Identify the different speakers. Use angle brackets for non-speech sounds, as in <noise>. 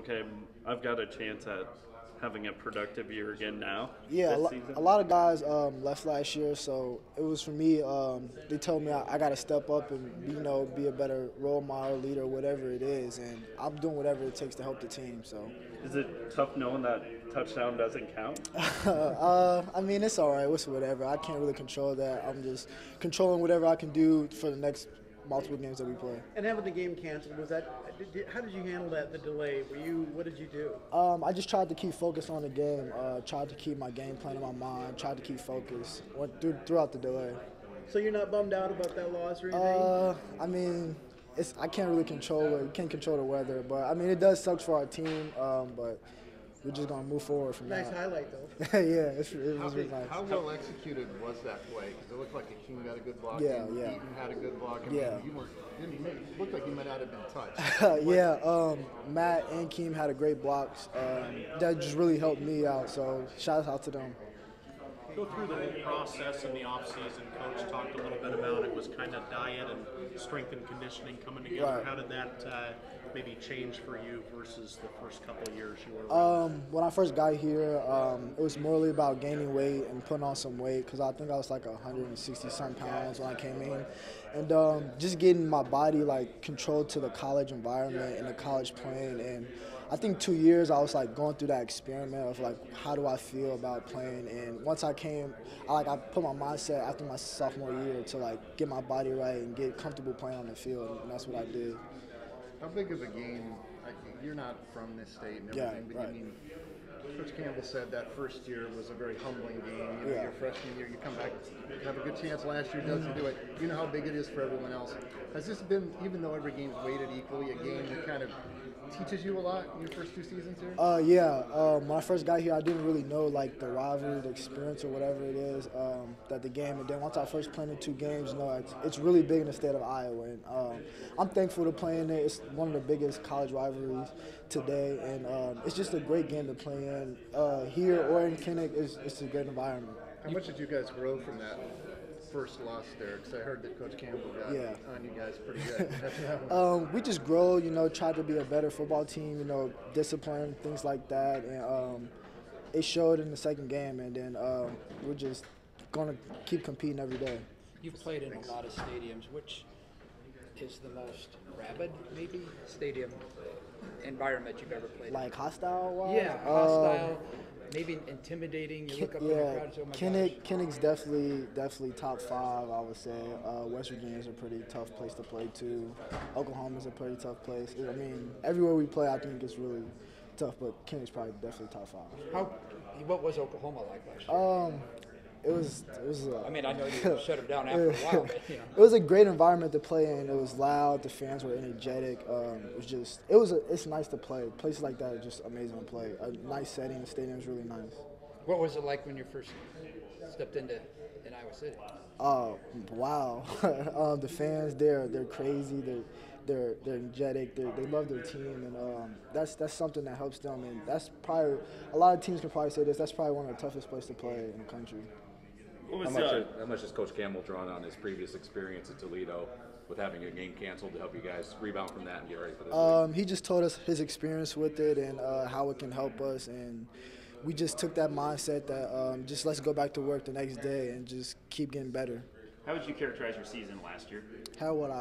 Speaker 1: okay, I've got a chance at having a productive year again now?
Speaker 2: Yeah, a, lo- a lot of guys um, left last year, so it was for me. Um, they told me I, I got to step up and be, you know be a better role model, leader, whatever it is, and I'm doing whatever it takes to help the team. So,
Speaker 1: Is it tough knowing that touchdown doesn't count? <laughs>
Speaker 2: uh, I mean, it's all right. It's whatever. I can't really control that. I'm just controlling whatever I can do for the next multiple games that we play.
Speaker 3: And having the game canceled, was that? Did, how did you handle that? The delay? Were you? What did you do?
Speaker 2: Um, I just tried to keep focused on the game. Uh, tried to keep my game plan in my mind. Tried to keep focused went through, throughout the delay.
Speaker 3: So you're not bummed out about that loss or anything?
Speaker 2: Uh, I mean, it's I can't really control it. You can't control the weather, but I mean it does suck for our team. Um, but we're just gonna move forward from
Speaker 3: nice
Speaker 2: now.
Speaker 3: highlight though. <laughs>
Speaker 2: yeah, it's, it
Speaker 4: How,
Speaker 2: was really nice.
Speaker 4: how well executed was that play? Because it looked like Akeem got a good block.
Speaker 2: Yeah,
Speaker 4: and
Speaker 2: yeah.
Speaker 4: Eaton had a good block. I
Speaker 2: Yeah.
Speaker 4: Mean, you were, didn't it looked like you might not have been touched. <laughs>
Speaker 2: yeah, um, Matt and Keem had a great blocks. Um, that just really helped me out. So shout out to them.
Speaker 5: Go through the whole process in the off-season. Coach talked a little bit about it was kind of diet and strength and conditioning coming together.
Speaker 2: Right.
Speaker 5: How did that uh, maybe change for you versus the first couple of years you were?
Speaker 2: Um, when I first got here, um, it was morely about gaining weight and putting on some weight because I think I was like 160 some pounds when I came in, and um, just getting my body like controlled to the college environment and the college playing. And I think two years I was like going through that experiment of like how do I feel about playing. And once I came, I like I put my mindset after my sophomore year to like get my body right and get comfortable playing on the field, and that's what I did.
Speaker 4: How big of a game? I, you're not from this state and
Speaker 2: Yeah,
Speaker 4: everything, but
Speaker 2: right.
Speaker 4: I mean, Coach Campbell said that first year was a very humbling game. You know,
Speaker 2: Yeah.
Speaker 4: your freshman year, you come back, have a good chance last year, doesn't do it. You know how big it is for everyone else. Has this been, even though every game's weighted equally, a game that kind of teaches you a lot in your first two seasons here?
Speaker 2: Uh, yeah. Um, when I first got here, I didn't really know like the rivalry, the experience, or whatever it is um, that the game. And then once I first played in two games, you know, it's, it's really big in the state of Iowa. And um, I'm thankful to play in it. It's one of the biggest college rivalries today, and um, it's just a great game to play in. Uh, here or in Kinnick, it's, it's a good environment.
Speaker 4: How much did you guys grow from that first loss there? Because I heard that Coach Campbell got
Speaker 2: Yeah.
Speaker 4: on you guys pretty good. after that one.
Speaker 2: Um, we just grow, you know, try to be a better football team, you know, discipline, things like that, and um, it showed in the second game, and then um, we're just gonna keep competing every day.
Speaker 6: You've played in a lot of stadiums. Which is the most rabid, maybe, stadium environment you've ever played
Speaker 2: Like hostile, wise?
Speaker 6: Yeah,
Speaker 2: Um,
Speaker 6: hostile, maybe intimidating. You
Speaker 2: Ki-
Speaker 6: look up in the
Speaker 2: yeah,
Speaker 6: crowd and say, oh my
Speaker 2: Kinnick,
Speaker 6: gosh.
Speaker 2: Kinnick's definitely definitely top five. I would say uh, West Virginia's a pretty tough place to play too. Oklahoma's a pretty tough place. I mean, everywhere we play, I think it's really tough. But Kinnick's probably definitely top five.
Speaker 6: How, what was Oklahoma like last year?
Speaker 2: Um, it was it was. Uh,
Speaker 6: I mean, I know you shut them down after a <laughs> while, but you <laughs> know.
Speaker 2: It was a great environment to play in. It was loud. The fans were energetic. Um, it was just. It was. A, it's nice to play. Places like that are just amazing to play. A nice setting. The stadium's really nice.
Speaker 6: What was it like when you first stepped into in Iowa City?
Speaker 2: Oh wow! <laughs> um, the fans, they're they're crazy. They're they're they're energetic. They they love their team, and um, that's that's something that helps them. And that's probably a lot of teams can probably say this. That's probably one of the toughest places to play in the country.
Speaker 1: What
Speaker 7: How much,
Speaker 1: uh,
Speaker 7: how much has Coach Campbell drawn on his previous experience at Toledo with having a game canceled to help you guys rebound from that and get ready for this? week?
Speaker 2: Um, he just told us his experience with it and uh, how it can help us, and we just took that mindset that um, just let's go back to work the next day and just keep getting better.
Speaker 8: How would you characterize your season last year?
Speaker 2: How would I?